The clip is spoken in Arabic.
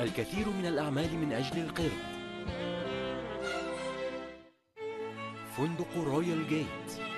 الكثير من الأعمال من أجل القرد. فندق رويال جيت